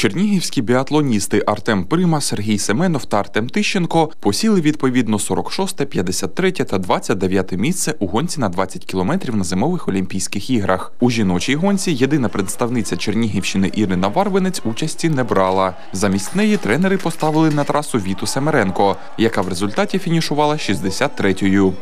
Чернігівські біатлоністи Артем Прима, Сергій Семенов та Артем Тищенко посіли відповідно 46, 53 та 29 місце у гонці на 20 кілометрів на зимових Олімпійських іграх. У жіночій гонці єдина представниця Чернігівщини Ірина Варвинець участі не брала. Замість неї тренери поставили на трасу Віту Семеренко, яка в результаті фінішувала 63-ю.